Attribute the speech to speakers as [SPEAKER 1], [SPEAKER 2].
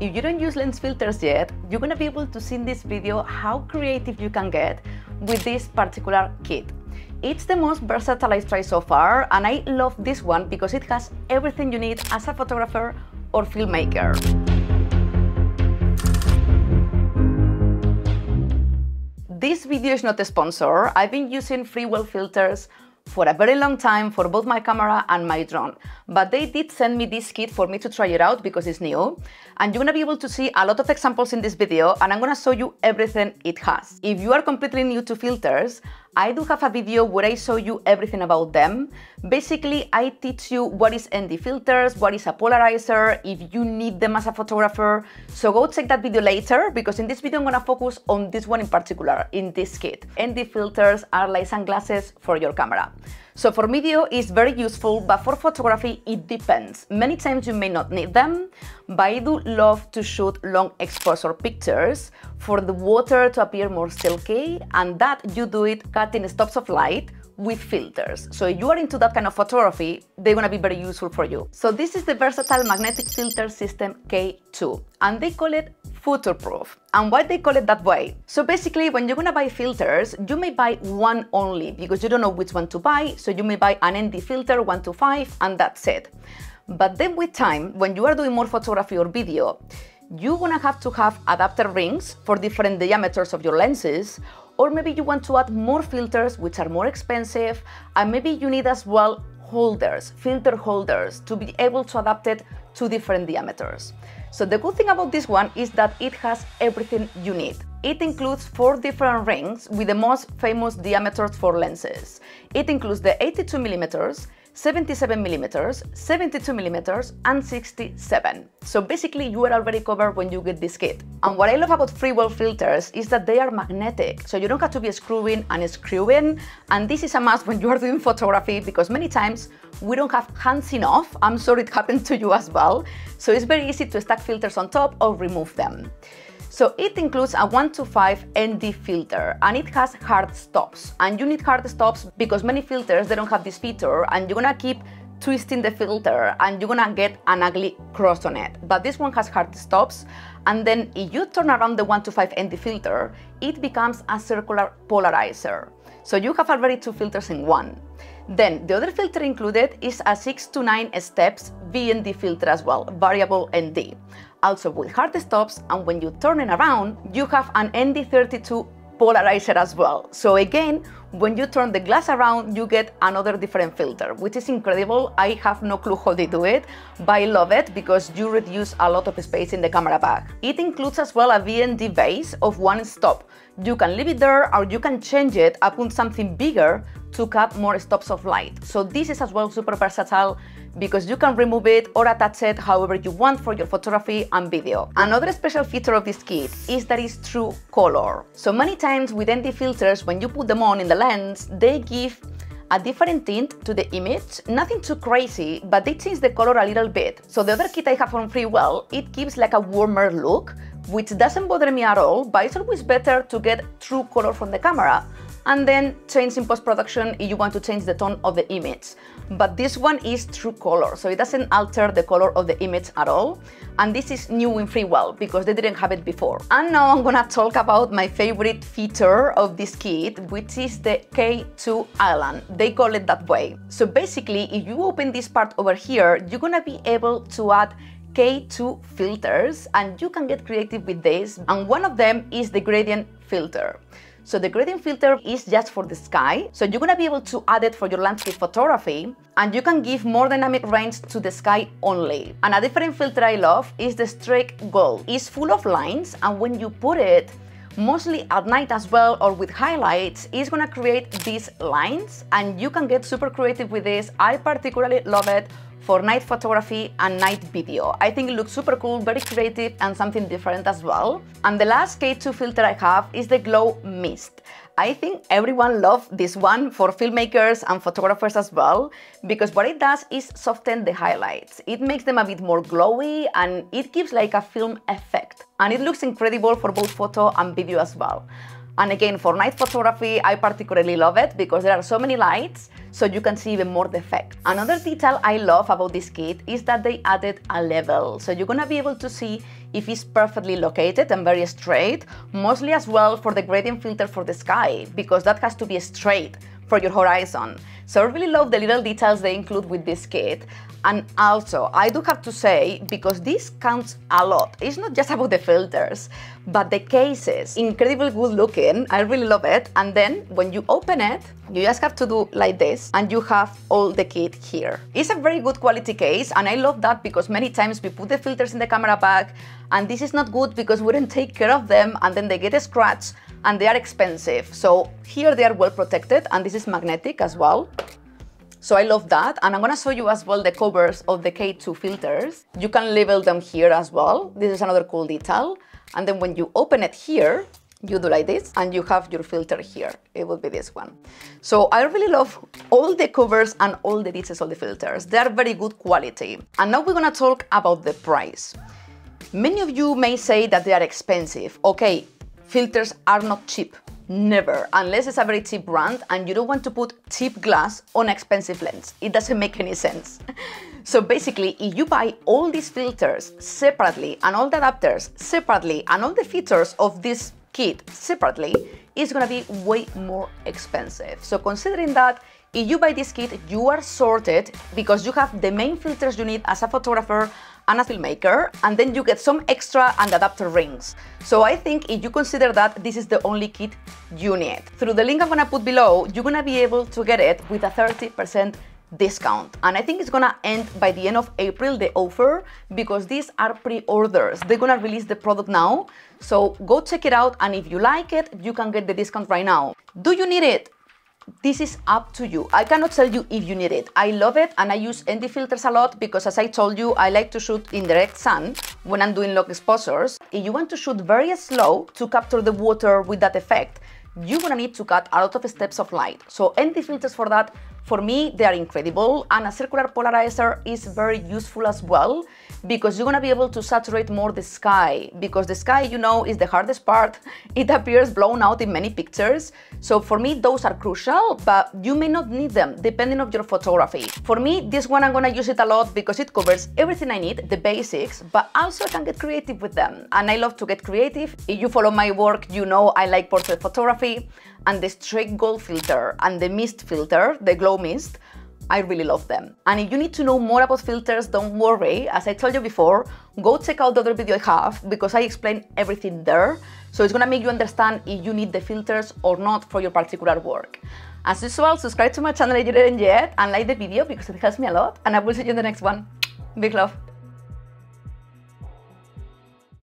[SPEAKER 1] If you don't use lens filters yet, you're gonna be able to see in this video how creative you can get with this particular kit. It's the most versatile I've tried so far, and I love this one because it has everything you need as a photographer or filmmaker. This video is not a sponsor. I've been using Freewell filters for a very long time for both my camera and my drone. But they did send me this kit for me to try it out because it's new. And you're gonna be able to see a lot of examples in this video and I'm gonna show you everything it has. If you are completely new to filters, I do have a video where I show you everything about them. Basically, I teach you what is ND filters, what is a polarizer, if you need them as a photographer. So go check that video later because in this video I'm gonna focus on this one in particular, in this kit. ND filters are like sunglasses for your camera. So for video it's very useful, but for photography it depends. Many times you may not need them, but I do love to shoot long exposure pictures for the water to appear more silky, and that you do it cutting stops of light with filters. So if you are into that kind of photography, they're gonna be very useful for you. So this is the versatile magnetic filter system K2, and they call it future-proof. And why they call it that way? So basically, when you're gonna buy filters, you may buy one only because you don't know which one to buy, so you may buy an ND filter 125 and that's it. But then with time, when you are doing more photography or video, you're gonna have to have adapter rings for different diameters of your lenses, or maybe you want to add more filters which are more expensive, and maybe you need as well holders, filter holders, to be able to adapt it to different diameters. So the good thing about this one is that it has everything you need. It includes four different rings with the most famous diameters for lenses. It includes the 82 millimeters, 77 millimeters, 72 millimeters, and 67. So basically you are already covered when you get this kit. And what I love about Freewell filters is that they are magnetic, so you don't have to be screwing and screwing, and this is a must when you are doing photography because many times we don't have hands enough, I'm sure it happened to you as well, so it's very easy to stack filters on top or remove them. So it includes a 1 to 5 ND filter and it has hard stops. And you need hard stops because many filters, they don't have this feature and you're gonna keep twisting the filter and you're gonna get an ugly cross on it. But this one has hard stops and then if you turn around the 1 to 5 ND filter, it becomes a circular polarizer. So you have already two filters in one. Then the other filter included is a 6 to 9 steps VND filter as well, variable ND also with hard stops, and when you turn it around, you have an ND32 polarizer as well. So again, when you turn the glass around, you get another different filter, which is incredible. I have no clue how they do it, but I love it because you reduce a lot of space in the camera bag. It includes as well a VND base of one stop. You can leave it there or you can change it and put something bigger to cut more stops of light. So this is as well super versatile because you can remove it or attach it however you want for your photography and video. Another special feature of this kit is that it's true color. So many times with ND filters, when you put them on in the lens, they give a different tint to the image, nothing too crazy, but they change the color a little bit. So the other kit I have from Freewell, it gives like a warmer look, which doesn't bother me at all, but it's always better to get true color from the camera and then change in post-production if you want to change the tone of the image. But this one is true color, so it doesn't alter the color of the image at all. And this is new in Freewell because they didn't have it before. And now I'm gonna talk about my favorite feature of this kit, which is the K2 Island. They call it that way. So basically, if you open this part over here, you're gonna be able to add K2 filters and you can get creative with this. And one of them is the gradient filter. So the gradient filter is just for the sky. So you're gonna be able to add it for your landscape photography and you can give more dynamic range to the sky only. And a different filter I love is the Streak Gold. It's full of lines and when you put it mostly at night as well or with highlights, it's gonna create these lines and you can get super creative with this. I particularly love it for night photography and night video. I think it looks super cool, very creative and something different as well. And the last K2 filter I have is the Glow Mist. I think everyone loves this one for filmmakers and photographers as well, because what it does is soften the highlights. It makes them a bit more glowy and it gives like a film effect. And it looks incredible for both photo and video as well. And again, for night photography, I particularly love it because there are so many lights, so you can see even more the effect. Another detail I love about this kit is that they added a level. So you're gonna be able to see if it's perfectly located and very straight, mostly as well for the gradient filter for the sky, because that has to be straight for your horizon. So I really love the little details they include with this kit. And also, I do have to say, because this counts a lot, it's not just about the filters, but the cases, incredibly good looking, I really love it. And then when you open it, you just have to do like this, and you have all the kit here. It's a very good quality case, and I love that because many times we put the filters in the camera bag, and this is not good because we don't take care of them, and then they get scratched, and they are expensive. So here they are well protected, and this is magnetic as well. So I love that. And I'm gonna show you as well the covers of the K2 filters. You can label them here as well. This is another cool detail. And then when you open it here, you do like this and you have your filter here. It will be this one. So I really love all the covers and all the details of the filters. They are very good quality. And now we're gonna talk about the price. Many of you may say that they are expensive. Okay, filters are not cheap. Never, unless it's a very cheap brand and you don't want to put cheap glass on expensive lens. It doesn't make any sense. so basically, if you buy all these filters separately and all the adapters separately and all the features of this kit separately, it's gonna be way more expensive. So considering that, if you buy this kit, you are sorted because you have the main filters you need as a photographer and a filmmaker, and then you get some extra and adapter rings. So I think if you consider that this is the only kit you need. Through the link I'm gonna put below, you're gonna be able to get it with a 30% discount. And I think it's gonna end by the end of April, the offer, because these are pre-orders. They're gonna release the product now. So go check it out, and if you like it, you can get the discount right now. Do you need it? This is up to you. I cannot tell you if you need it. I love it and I use ND filters a lot because as I told you, I like to shoot in direct sun when I'm doing long exposures. If you want to shoot very slow to capture the water with that effect, you're gonna need to cut a lot of steps of light. So ND filters for that, for me, they are incredible and a circular polarizer is very useful as well because you're gonna be able to saturate more the sky because the sky, you know, is the hardest part. It appears blown out in many pictures. So for me, those are crucial, but you may not need them depending on your photography. For me, this one, I'm gonna use it a lot because it covers everything I need, the basics, but also I can get creative with them. And I love to get creative. If you follow my work, you know I like portrait photography and the streak gold filter and the mist filter, the glow mist, I really love them. And if you need to know more about filters, don't worry. As I told you before, go check out the other video I have because I explain everything there. So it's gonna make you understand if you need the filters or not for your particular work. As usual, subscribe to my channel if you didn't yet and like the video because it helps me a lot. And I will see you in the next one. Big love.